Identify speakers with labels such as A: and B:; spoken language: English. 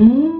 A: Mm-hmm.